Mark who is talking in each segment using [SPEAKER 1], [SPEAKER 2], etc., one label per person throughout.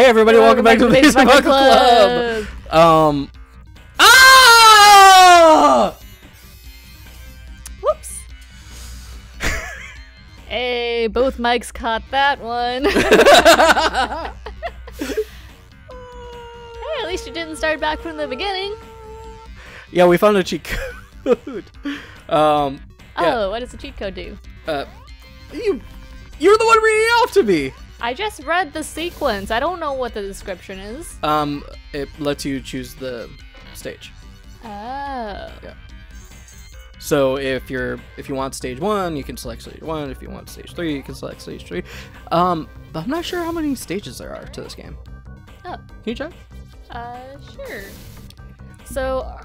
[SPEAKER 1] Hey everybody, welcome, back, to the Basic Baka Club. Um. Ah!
[SPEAKER 2] Whoops. hey, both mics caught that one. hey, at least you didn't start back from the beginning.
[SPEAKER 1] yeah, we found a cheat code. um. Yeah.
[SPEAKER 2] Oh, what does the cheat code do?
[SPEAKER 1] Uh. You. You're the one reading it off to me.
[SPEAKER 2] I just read the sequence. I don't know what the description is.
[SPEAKER 1] Um. It lets you choose the stage.
[SPEAKER 2] Oh. Yeah.
[SPEAKER 1] So if you're if you want stage one, you can select stage one. If you want stage three, you can select stage three. Um, but I'm not sure how many stages there are to this game.
[SPEAKER 2] Oh.
[SPEAKER 1] Can you check?
[SPEAKER 2] Uh, sure. So, uh,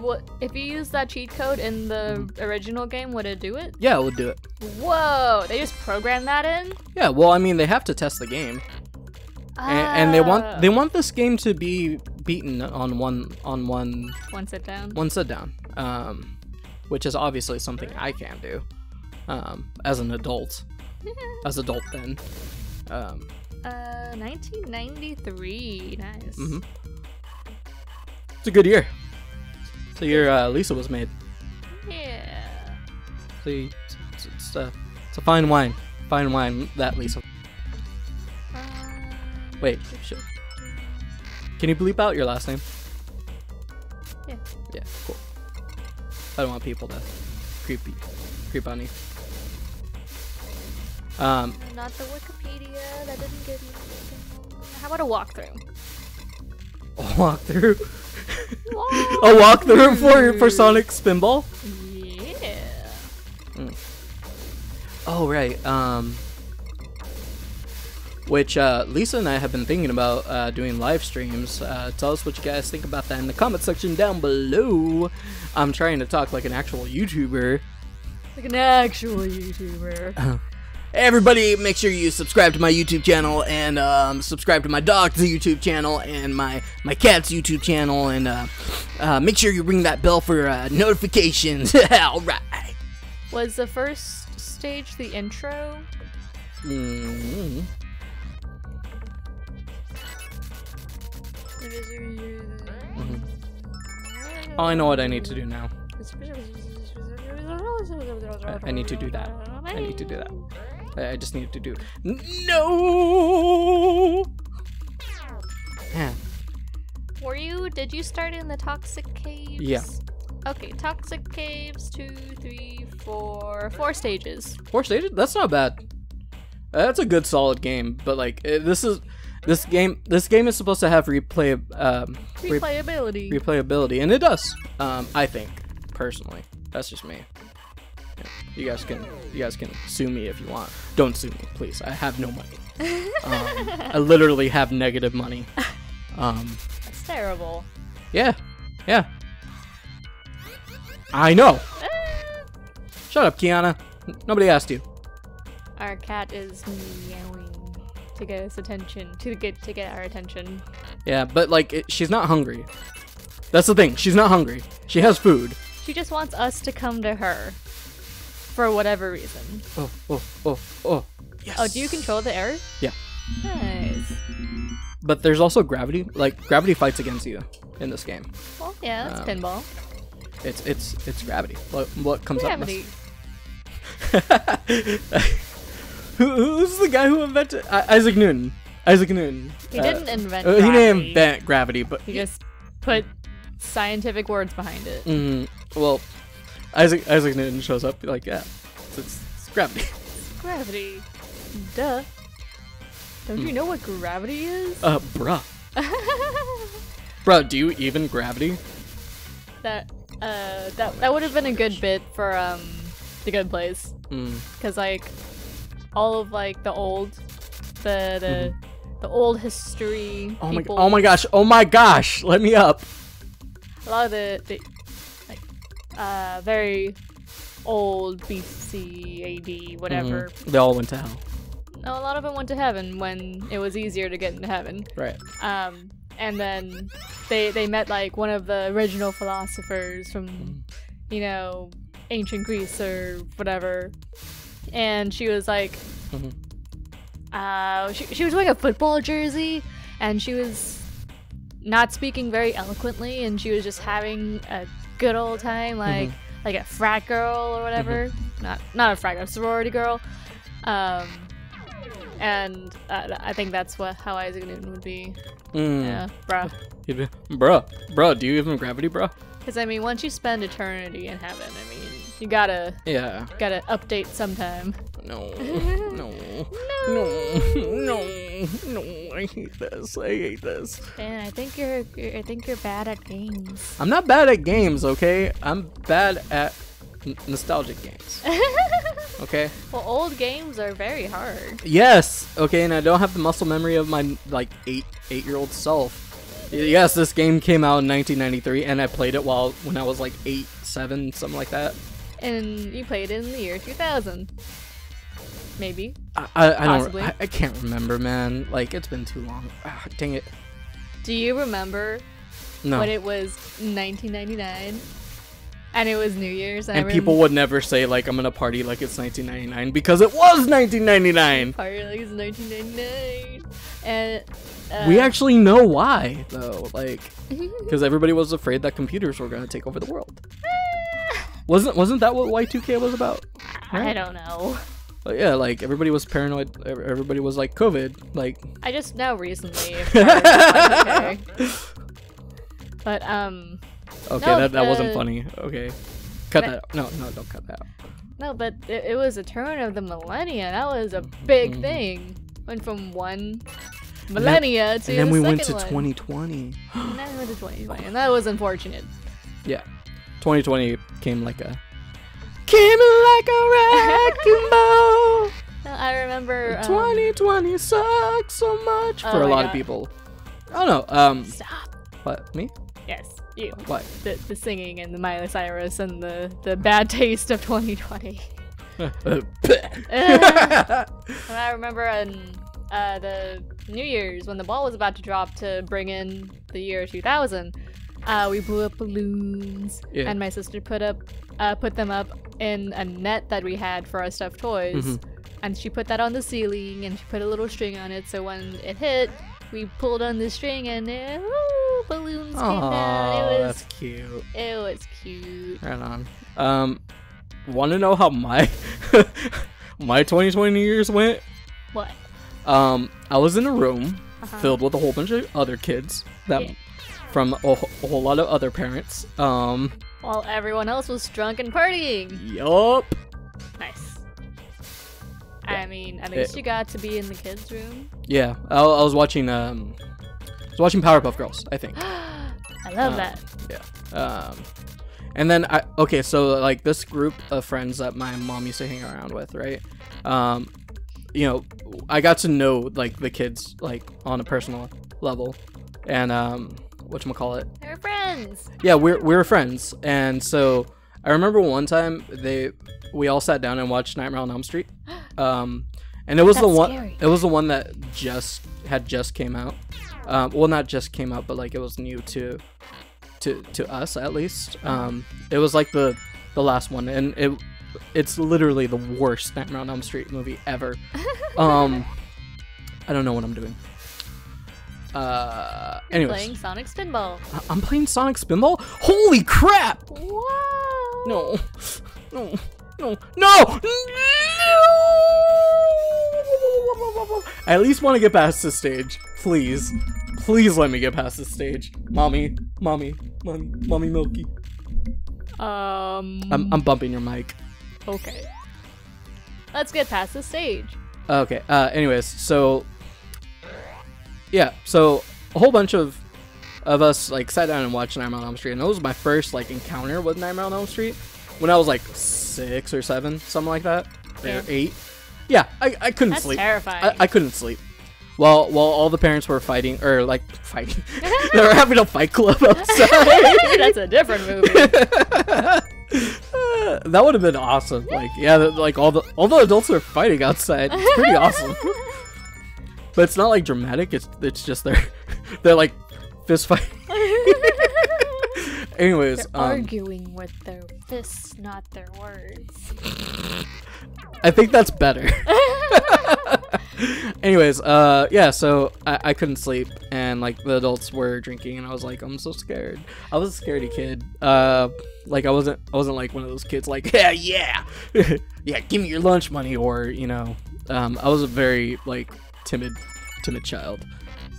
[SPEAKER 2] what if you use that cheat code in the original game? Would it do it?
[SPEAKER 1] Yeah, it would do it.
[SPEAKER 2] Whoa! They just programmed that in.
[SPEAKER 1] Yeah, well, I mean, they have to test the game, and, and they
[SPEAKER 2] Ah.
[SPEAKER 1] want they want this game to be beaten on one on one
[SPEAKER 2] one sit down.
[SPEAKER 1] one sit down, um, which is obviously something I can do, um, as an adult, as adult then. Um,
[SPEAKER 2] Uh, 1993. Nice.
[SPEAKER 1] mhm. It's a good year. The year uh, Lisa was made.
[SPEAKER 2] Yeah.
[SPEAKER 1] See, it's, it's, it's, a, it's a fine wine, fine wine that Lisa.
[SPEAKER 2] Um,
[SPEAKER 1] Wait, shit. Can you bleep out your last name?
[SPEAKER 2] Yeah.
[SPEAKER 1] Yeah, cool. I don't want people to creep creep on you. Um,
[SPEAKER 2] Not the Wikipedia. That didn't give you anything. How about a walkthrough?
[SPEAKER 1] a walkthrough. A walkthrough for for Sonic Spinball.
[SPEAKER 2] Yeah.
[SPEAKER 1] Oh right. Um, which uh, Lisa and I have been thinking about uh, doing live streams. Uh, tell us what you guys think about that in the comment section down below. I'm trying to talk like an actual YouTuber.
[SPEAKER 2] Like an actual YouTuber.
[SPEAKER 1] Hey everybody, make sure you subscribe to my YouTube channel and um, subscribe to my dog's YouTube channel and my my cat's YouTube channel and uh, uh, make sure you ring that bell for uh, notifications. All right.
[SPEAKER 2] Was the first stage the intro?
[SPEAKER 1] Mm. Oh, I know what I need to do now. I need to do that. I need to do that. I, I just needed to do. No. Man,
[SPEAKER 2] Were you? Did you start in the toxic caves?
[SPEAKER 1] Yeah.
[SPEAKER 2] Okay, toxic caves. Two, three, four, four stages.
[SPEAKER 1] four stages. That's not bad. That's a good, solid game. But like, eh, this is this game. This game is supposed to have replay um, re-
[SPEAKER 2] Replayability.
[SPEAKER 1] replayability, and it does. Um, I think personally, that's just me. You guys can you guys can sue me if you want. Don't sue me, please. I have no money. Um, I literally have negative money. Um,
[SPEAKER 2] That's terrible.
[SPEAKER 1] yeah, yeah. I know. Shut up, Kiana. N- Nobody asked you.
[SPEAKER 2] Our cat is meowing to get us attention. To get to get our attention.
[SPEAKER 1] Yeah, but like, it, she's not hungry. That's the thing. She's not hungry. She has food.
[SPEAKER 2] She just wants us to come to her. For whatever reason.
[SPEAKER 1] Oh, oh, oh, oh. Yes.
[SPEAKER 2] Oh, do you control the air?
[SPEAKER 1] Yeah.
[SPEAKER 2] Nice.
[SPEAKER 1] But there's also gravity. Like gravity fights against you in this game.
[SPEAKER 2] Well, yeah, that's
[SPEAKER 1] Um,
[SPEAKER 2] pinball.
[SPEAKER 1] It's it's it's gravity. What what comes
[SPEAKER 2] Gravity.
[SPEAKER 1] up? Who, who's the guy who invented I Isaac Newton? Isaac Newton.
[SPEAKER 2] He
[SPEAKER 1] Uh,
[SPEAKER 2] didn't invent
[SPEAKER 1] uh, he didn't
[SPEAKER 2] gravity.
[SPEAKER 1] invent gravity, but
[SPEAKER 2] He just put scientific words behind it.
[SPEAKER 1] mm, well, Isaac Isaac Newton shows up like yeah, it's, it's, it's gravity.
[SPEAKER 2] Gravity. Duh. Don't
[SPEAKER 1] Hmm.
[SPEAKER 2] you know what gravity is?
[SPEAKER 1] Uh, bruh, bruh, do you even gravity?
[SPEAKER 2] that uh that that would have been a good bit for um the good place
[SPEAKER 1] Mm.
[SPEAKER 2] because like all of like the old the the the old history
[SPEAKER 1] Oh my oh my gosh, oh my gosh, let me up.
[SPEAKER 2] a lot of the, the uh very old BC AD whatever
[SPEAKER 1] Mhm. They all went to hell.
[SPEAKER 2] no, a lot of them went to heaven when it was easier to get into heaven
[SPEAKER 1] Right.
[SPEAKER 2] um and then they they met like one of the original philosophers from you know ancient greece or whatever and she was like
[SPEAKER 1] Mhm.
[SPEAKER 2] uh, she, she was wearing a football jersey, and she was not speaking very eloquently, and she was just having a good old time, like like a frat girl or whatever. Not not a frat girl, sorority girl. Um, and uh, I think that's what how Isaac Newton would be.
[SPEAKER 1] Mm.
[SPEAKER 2] Yeah, bruh.
[SPEAKER 1] He'd be, bruh, bruh, do you even gravity, bruh?
[SPEAKER 2] Because I mean, once you spend eternity in heaven, I mean, you gotta
[SPEAKER 1] Yeah.
[SPEAKER 2] gotta update sometime.
[SPEAKER 1] No. No. No. No. No. I hate this. I hate this.
[SPEAKER 2] And I think you're, you're I think you're bad at games.
[SPEAKER 1] I'm not bad at games, okay? I'm bad at nostalgic games. Okay?
[SPEAKER 2] well, old games are very hard.
[SPEAKER 1] Yes. Okay, and I don't have the muscle memory of my like 8 8-year-old self. Yes, this game came out in 1993 and I played it while when I was like 8, 7, something like that.
[SPEAKER 2] And you played it in the year 2000. Maybe.
[SPEAKER 1] I I, I don't. I, I can't remember, man. Like it's been too long. Ah, dang it.
[SPEAKER 2] Do you remember
[SPEAKER 1] No.
[SPEAKER 2] when it was 1999? And it was New Year's.
[SPEAKER 1] and
[SPEAKER 2] rem-
[SPEAKER 1] people would never say like I'm gonna party like it's 1999 because it was 1999.
[SPEAKER 2] party like it's 1999. And uh,
[SPEAKER 1] we actually know why though, like because everybody was afraid that computers were gonna take over the world. Wasn't wasn't that what Y2K was about?
[SPEAKER 2] I don't know.
[SPEAKER 1] But yeah, like everybody was paranoid. Everybody was like COVID. Like
[SPEAKER 2] I just know recently. have heard of it, okay. But um,
[SPEAKER 1] okay,
[SPEAKER 2] No,
[SPEAKER 1] that that wasn't
[SPEAKER 2] uh,
[SPEAKER 1] funny. Okay, cut that. No, no, don't cut that. Out.
[SPEAKER 2] no, but it, it was a turn of the millennia. That was a big
[SPEAKER 1] Mhm.
[SPEAKER 2] thing. Went from one millennia to
[SPEAKER 1] And then
[SPEAKER 2] the
[SPEAKER 1] we went to
[SPEAKER 2] one.
[SPEAKER 1] 2020.
[SPEAKER 2] And then we went to 2020, and that was unfortunate.
[SPEAKER 1] Yeah, 2020 came like a came like a wrecking ball.
[SPEAKER 2] No, I remember. Um,
[SPEAKER 1] 2020 sucks so much
[SPEAKER 2] Oh
[SPEAKER 1] for a lot of people. I don't know. Um,
[SPEAKER 2] Stop.
[SPEAKER 1] what me?
[SPEAKER 2] Yes, you.
[SPEAKER 1] What?
[SPEAKER 2] The, the singing and the Miley Cyrus and the, the bad taste of 2020. and I remember on uh, the New Year's when the ball was about to drop to bring in the year 2000, uh, we blew up balloons,
[SPEAKER 1] Yeah.
[SPEAKER 2] and my sister put up uh, put them up in a net that we had for our stuffed toys,
[SPEAKER 1] Mhm.
[SPEAKER 2] and she put that on the ceiling, and she put a little string on it, so when it hit, we pulled on the string, and it, woo, balloons came out.
[SPEAKER 1] Oh,
[SPEAKER 2] It was
[SPEAKER 1] that's cute.
[SPEAKER 2] it was cute.
[SPEAKER 1] Right on. Um, want to know how my my 2020 years went?
[SPEAKER 2] What?
[SPEAKER 1] Um, I was in a room
[SPEAKER 2] Uh-huh.
[SPEAKER 1] filled with a whole bunch of other kids that
[SPEAKER 2] Yeah.
[SPEAKER 1] From a, whole lot of other parents. Um,
[SPEAKER 2] While everyone else was drunk and partying.
[SPEAKER 1] yup.
[SPEAKER 2] Nice.
[SPEAKER 1] Yeah.
[SPEAKER 2] I mean, at least
[SPEAKER 1] It-
[SPEAKER 2] you got to be in the kids' room.
[SPEAKER 1] Yeah, I, I was watching um, I was watching Powerpuff Girls. I think.
[SPEAKER 2] I love
[SPEAKER 1] Uh,
[SPEAKER 2] that.
[SPEAKER 1] Yeah. Um, and then I okay, so like this group of friends that my mom used to hang around with, right? Um, you know, I got to know like the kids like on a personal level, and um, what call it?
[SPEAKER 2] They're friends.
[SPEAKER 1] Yeah, we're we're friends, and so I remember one time they we all sat down and watched Nightmare on Elm Street, um, and it was the one
[SPEAKER 2] scary.
[SPEAKER 1] it was the one that just had just came out. Um, well, not just came out, but like it was new to to to us at least. Um, it was like the the last one, and it it's literally the worst Nightmare on Elm Street movie ever. Um, I don't know what I'm doing. Uh, anyways,
[SPEAKER 2] Playing Sonic Spinball.
[SPEAKER 1] I- I'm playing Sonic Spinball. Holy crap!
[SPEAKER 2] Wow.
[SPEAKER 1] No, no, no, no! No! I at least want to get past this stage. Please. Please let me get past this stage. Mommy, mommy, mommy, mommy Milky.
[SPEAKER 2] Um.
[SPEAKER 1] I'm, I'm bumping your mic.
[SPEAKER 2] okay. Let's get past the stage.
[SPEAKER 1] Okay, uh, anyways, so. Yeah, so a whole bunch of of us like sat down and watched Nightmare on Elm Street, and that was my first like encounter with Nightmare on Elm Street when I was like six or seven, something like that,
[SPEAKER 2] Yeah.
[SPEAKER 1] or eight. Yeah, I, I couldn't
[SPEAKER 2] That's
[SPEAKER 1] sleep.
[SPEAKER 2] terrifying.
[SPEAKER 1] I, I couldn't sleep. While while all the parents were fighting or like fighting, they were having a fight club outside.
[SPEAKER 2] That's a different movie.
[SPEAKER 1] that would have been awesome. Like yeah, like all the all the adults are fighting outside. It's pretty awesome. But it's not like dramatic. It's it's just they're they're like fist fight. Anyways,
[SPEAKER 2] They're
[SPEAKER 1] um,
[SPEAKER 2] arguing with their fists, not their words.
[SPEAKER 1] I think that's better. Anyways, uh, yeah, so I, I couldn't sleep, and like the adults were drinking, and I was like, I'm so scared. I was a scaredy kid. Uh, like I wasn't, I wasn't like one of those kids like, yeah, yeah, yeah, give me your lunch money, or you know, um, I was a very like timid, timid child.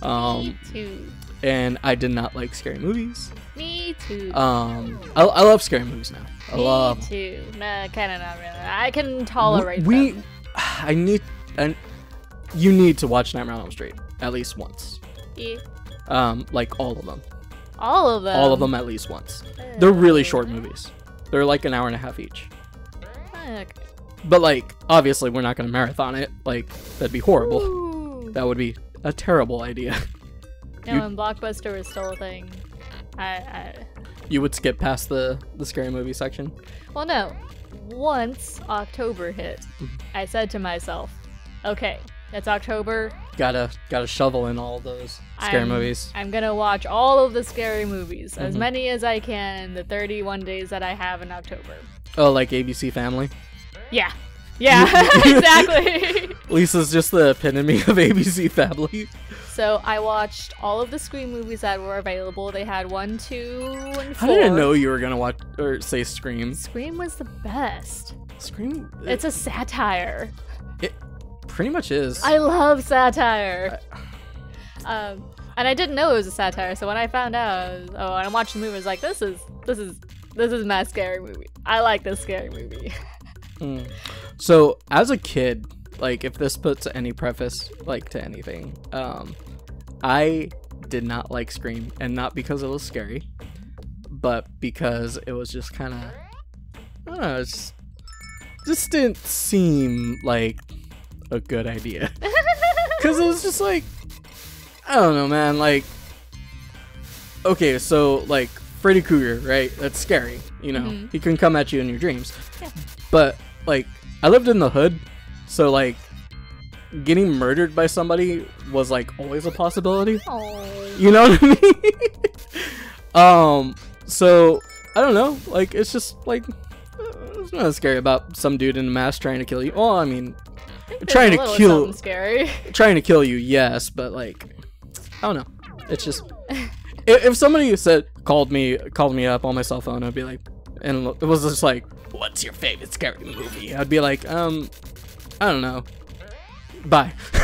[SPEAKER 1] Um,
[SPEAKER 2] Me too.
[SPEAKER 1] and I did not like scary movies.
[SPEAKER 2] Me too.
[SPEAKER 1] Um, I, I love scary movies now. I
[SPEAKER 2] Me
[SPEAKER 1] love.
[SPEAKER 2] too. Nah, kind of not really. I can tolerate
[SPEAKER 1] we,
[SPEAKER 2] them.
[SPEAKER 1] I need, and you need to watch Nightmare on Elm Street at least once.
[SPEAKER 2] Yeah.
[SPEAKER 1] Um, like all of them.
[SPEAKER 2] All of them.
[SPEAKER 1] all of them at least once. They're really short movies. They're like an hour and a half each.
[SPEAKER 2] Okay.
[SPEAKER 1] But like, obviously, we're not gonna marathon it. Like, that'd be horrible.
[SPEAKER 2] Ooh.
[SPEAKER 1] That would be a terrible idea.
[SPEAKER 2] No, when Blockbuster was still a thing, I, I
[SPEAKER 1] You would skip past the the scary movie section.
[SPEAKER 2] well, no. Once October hit,
[SPEAKER 1] Mm-hmm.
[SPEAKER 2] I said to myself, "Okay, it's October.
[SPEAKER 1] Gotta gotta shovel in all those scary
[SPEAKER 2] I'm,
[SPEAKER 1] movies.
[SPEAKER 2] I'm gonna watch all of the scary movies, as
[SPEAKER 1] Mhm.
[SPEAKER 2] many as I can, in the 31 days that I have in October."
[SPEAKER 1] Oh, like ABC Family.
[SPEAKER 2] Yeah, yeah, exactly.
[SPEAKER 1] Lisa's just the epitome of ABC Family.
[SPEAKER 2] so I watched all of the Scream movies that were available. They had one, two, and
[SPEAKER 1] How
[SPEAKER 2] four.
[SPEAKER 1] did I know you were gonna watch or say Scream?
[SPEAKER 2] Scream was the best.
[SPEAKER 1] Scream.
[SPEAKER 2] It's a satire.
[SPEAKER 1] it pretty much is.
[SPEAKER 2] I love satire. Um, and I didn't know it was a satire, so when I found out, I was, oh, and I watched the movie, I was like, this is this is this is my scary movie. I like this scary movie.
[SPEAKER 1] Mm. So as a kid, like if this puts any preface like to anything, um, I did not like Scream, and not because it was scary, but because it was just kind of, I don't know, it's just, just didn't seem like a good idea. Because it was just like, I don't know, man. Like, okay, so like Freddy Krueger, right? That's scary. You know,
[SPEAKER 2] Mhm.
[SPEAKER 1] he can come at you in your dreams.
[SPEAKER 2] Yeah.
[SPEAKER 1] But like, I lived in the hood, so like, getting murdered by somebody was like always a possibility.
[SPEAKER 2] Oh,
[SPEAKER 1] You know what I mean? um, so I don't know. Like, it's just like. It's not scary about some dude in a mask trying to kill you. Well, I mean, trying to kill
[SPEAKER 2] scary.
[SPEAKER 1] trying to kill you, yes, but like, I don't know. It's just if, if somebody said called me called me up on my cell phone, I'd be like, and it was just like, "What's your favorite scary movie?" I'd be like, um, I don't know. Bye. and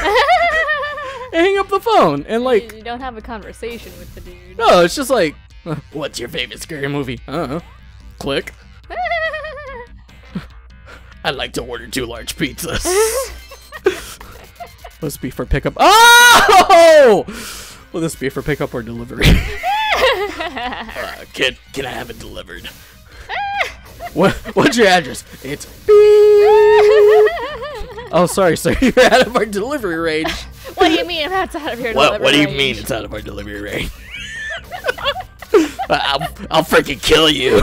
[SPEAKER 1] hang up the phone, and like,
[SPEAKER 2] you don't have a conversation with the dude.
[SPEAKER 1] no, it's just like, "Uh, "What's your favorite scary movie?" I don't know. Click. I'd like to order two large pizzas. Will this be for pickup? Oh! Will this be for pickup or delivery? uh, can, can I have it delivered? What, what's your address? It's beep. Oh, sorry, sir. You're out of our delivery range.
[SPEAKER 2] what do you mean that's out of your
[SPEAKER 1] What, what do you
[SPEAKER 2] delivery
[SPEAKER 1] mean it's out of our delivery range? I'll, I'll freaking kill you.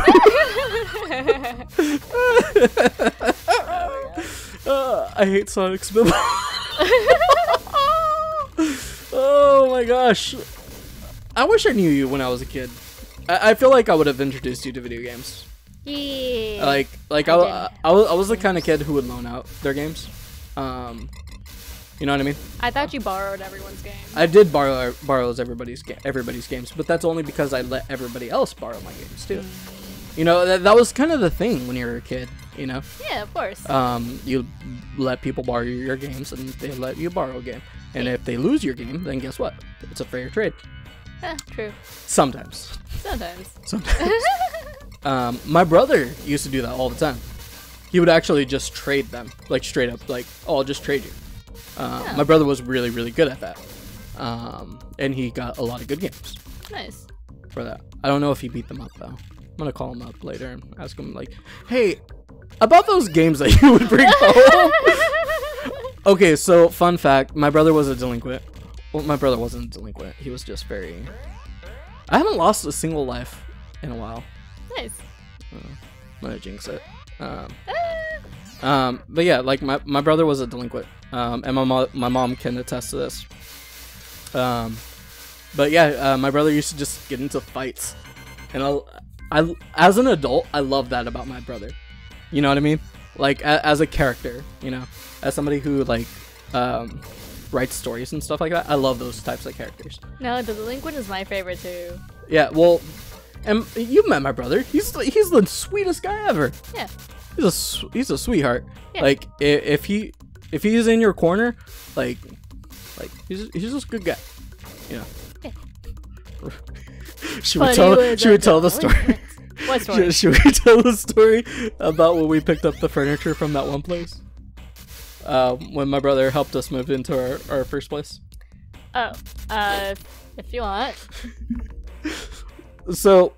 [SPEAKER 1] Uh, I hate Sonic's Spitball. oh my gosh. I wish I knew you when I was a kid. I, I feel like I would have introduced you to video games.
[SPEAKER 2] Yeah.
[SPEAKER 1] Like, like
[SPEAKER 2] I
[SPEAKER 1] I. I, I, was, the kind of kid who would loan out their games. Um, you know what I mean?
[SPEAKER 2] I thought you borrowed everyone's game.
[SPEAKER 1] I did borrow borrow everybody's ga- everybody's games, but that's only because I let everybody else borrow my games too. You know that, that was kind of the thing when you were a kid. You know,
[SPEAKER 2] yeah, of course.
[SPEAKER 1] um, you let people borrow your games, and they let you borrow a game. And if they lose your game, then guess what? It's a fair trade.
[SPEAKER 2] Eh, true.
[SPEAKER 1] Sometimes.
[SPEAKER 2] Sometimes.
[SPEAKER 1] Sometimes. um, my brother used to do that all the time. He would actually just trade them, like straight up, like, "Oh, I'll just trade you." Uh,
[SPEAKER 2] Yeah.
[SPEAKER 1] My brother was really, really good at that, um, and he got a lot of good games
[SPEAKER 2] nice.
[SPEAKER 1] for that. I don't know if he beat them up though. I'm gonna call him up later and ask him like, "Hey, about those games that you would bring home." okay, so fun fact: my brother was a delinquent. Well, my brother wasn't a delinquent. He was just very. I haven't lost a single life in a while.
[SPEAKER 2] Nice.
[SPEAKER 1] I'm gonna jinx it. Um, um, but yeah, like my, my brother was a delinquent, um, and my mo- my mom can attest to this. Um, but yeah, uh, my brother used to just get into fights, and I, I as an adult, I love that about my brother. You know what I mean? Like a, as a character, you know, as somebody who like, um, writes stories and stuff like that. I love those types of characters.
[SPEAKER 2] No, the delinquent is my favorite too.
[SPEAKER 1] Yeah, well, and you met my brother. He's the- he's the sweetest guy ever.
[SPEAKER 2] Yeah.
[SPEAKER 1] He's a he's a sweetheart.
[SPEAKER 2] Yeah.
[SPEAKER 1] Like if he if he's in your corner, like like he's he's just a good guy. You know.
[SPEAKER 2] Yeah.
[SPEAKER 1] she would
[SPEAKER 2] But he
[SPEAKER 1] tell she would tell the story.
[SPEAKER 2] What story?
[SPEAKER 1] Should, should we tell the story about when we picked up the furniture from that one place? Uh, when my brother helped us move into our, our first place.
[SPEAKER 2] Oh, uh, if you want.
[SPEAKER 1] So,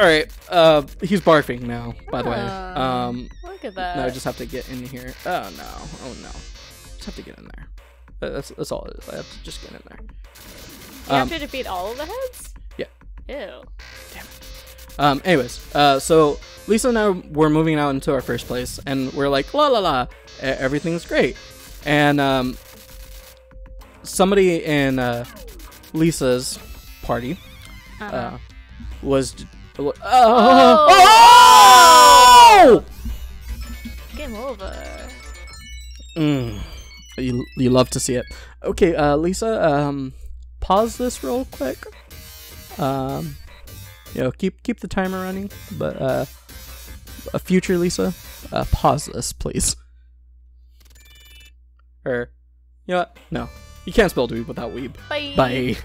[SPEAKER 1] all right. Uh, he's barfing now. By the way. Um,
[SPEAKER 2] Look at that.
[SPEAKER 1] now I just have to get in here. Oh no! Oh no! Just have to get in there. That's that's all it is. I have to just get in there.
[SPEAKER 2] you
[SPEAKER 1] um,
[SPEAKER 2] have to defeat all of the heads?
[SPEAKER 1] Yeah.
[SPEAKER 2] Ew. Damn.
[SPEAKER 1] Um, anyways, uh, so Lisa and I were moving out into our first place, and we're like, la la la, everything's great. And um, somebody in uh, Lisa's party
[SPEAKER 2] Uh-huh.
[SPEAKER 1] uh, was. j- Oh!
[SPEAKER 2] Oh!
[SPEAKER 1] oh!
[SPEAKER 2] Game over.
[SPEAKER 1] Mm. You, you love to see it. Okay, uh, Lisa, um, pause this real quick. Um, you know, keep keep the timer running, but uh, a future Lisa, uh, pause this, please. Or, you know what? No, you can't spell dweeb without weeb.
[SPEAKER 2] Bye.
[SPEAKER 1] Bye.